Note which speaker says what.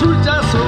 Speaker 1: consultas